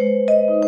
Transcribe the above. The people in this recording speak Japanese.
Música